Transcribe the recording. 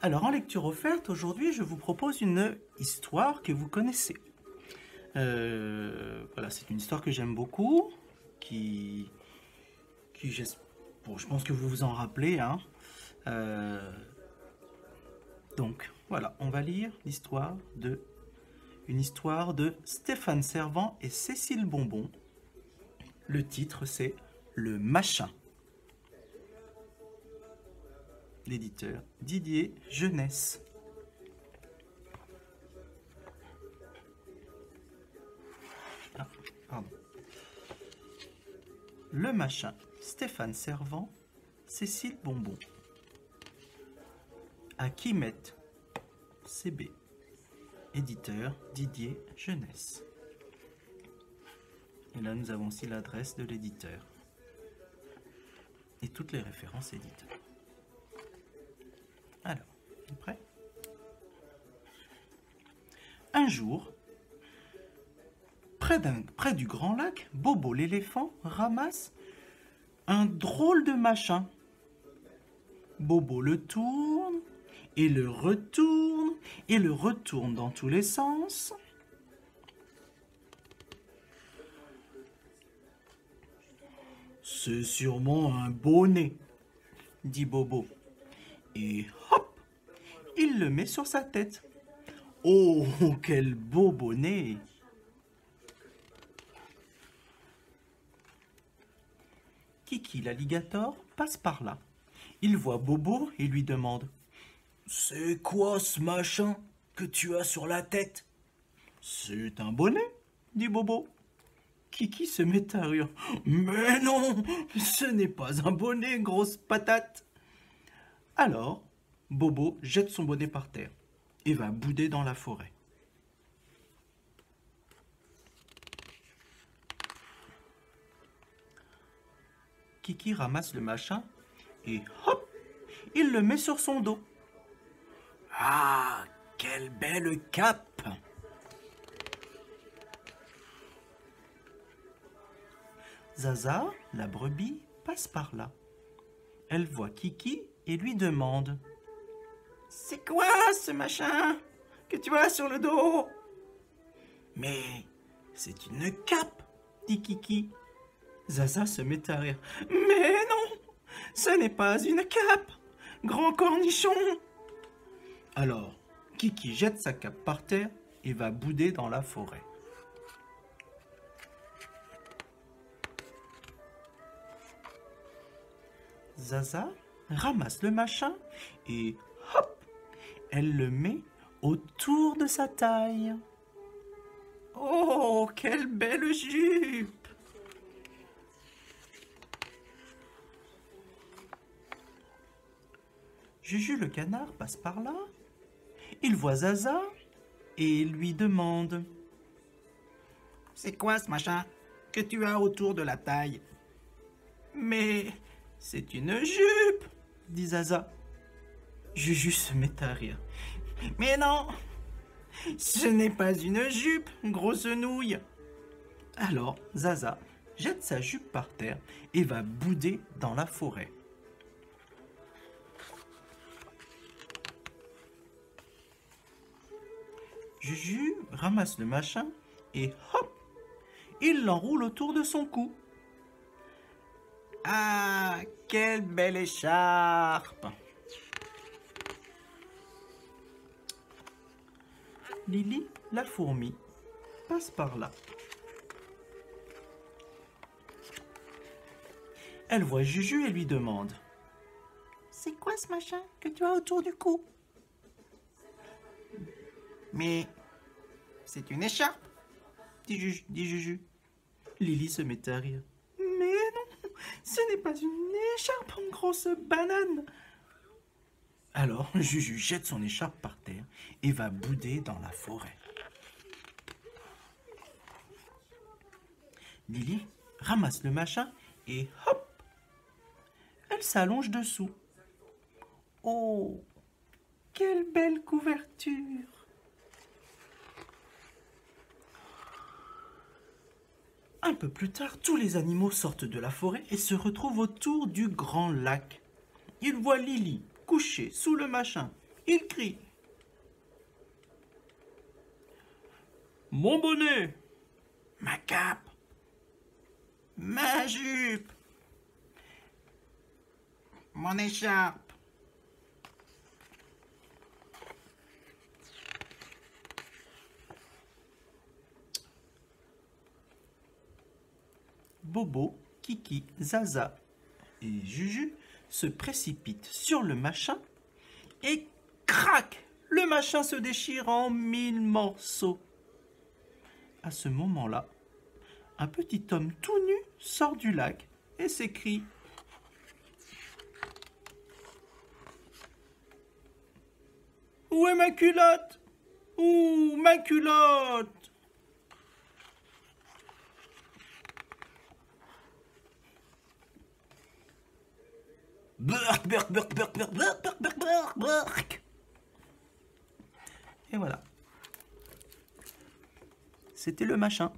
Alors, en lecture offerte, aujourd'hui, je vous propose une histoire que vous connaissez. Euh, voilà, c'est une histoire que j'aime beaucoup, qui, bon, je pense que vous vous en rappelez. Hein. Euh, donc, voilà, on va lire l'histoire de une histoire de Stéphane Servant et Cécile Bonbon. Le titre, c'est Le Machin. L'éditeur Didier Jeunesse. Ah, Le machin, Stéphane Servant, Cécile Bonbon. À qui mettre CB, éditeur Didier Jeunesse. Et là, nous avons aussi l'adresse de l'éditeur et toutes les références éditeurs. Un jour, près, du grand lac, Bobo l'éléphant ramasse un drôle de machin. Bobo le tourne et le retourne et le retourne dans tous les sens. C'est sûrement un bonnet, dit Bobo. Le met sur sa tête. Oh, quel beau bonnet Kiki l'alligator passe par là. Il voit Bobo et lui demande C'est quoi ce machin que tu as sur la tête? C'est un bonnet, dit Bobo. Kiki se met à rire. Mais non, ce n'est pas un bonnet, grosse patate. Alors, Bobo jette son bonnet par terre et va bouder dans la forêt. Kiki ramasse le machin et hop, il le met sur son dos. Ah, quelle belle cape Zaza, la brebis, passe par là. Elle voit Kiki et lui demande c'est quoi ce machin que tu as sur le dos? Mais c'est une cape, dit Kiki. Zaza se met à rire. Mais non, ce n'est pas une cape, grand cornichon. Alors, Kiki jette sa cape par terre et va bouder dans la forêt. Zaza ramasse le machin et elle le met autour de sa taille. Oh, quelle belle jupe Juju le canard passe par là. Il voit Zaza et lui demande C'est quoi ce machin que tu as autour de la taille? Mais c'est une jupe, dit Zaza. Juju se met à rire. Mais non Ce n'est pas une jupe, grosse nouille Alors, Zaza jette sa jupe par terre et va bouder dans la forêt. Juju ramasse le machin et hop Il l'enroule autour de son cou. Ah, quelle belle écharpe Lily, la fourmi, passe par là. Elle voit Juju et lui demande C'est quoi ce machin que tu as autour du cou? Mais c'est une écharpe, dit Juju, dit Juju. Lily se met à rire. Mais non, ce n'est pas une écharpe, une grosse banane. Alors, Juju jette son écharpe par terre et va bouder dans la forêt. Lily ramasse le machin et hop Elle s'allonge dessous. Oh Quelle belle couverture Un peu plus tard, tous les animaux sortent de la forêt et se retrouvent autour du grand lac. Ils voient Lily couché sous le machin il crie. Mon bonnet, ma cape, ma jupe, mon écharpe. Bobo, Kiki, Zaza et Juju se précipitent sur le machin et crac Le machin se déchire en mille morceaux. À ce moment-là, un petit homme tout nu sort du lac et s'écrie Où est ma culotte? Où ma culotte? Et voilà. C'était le machin.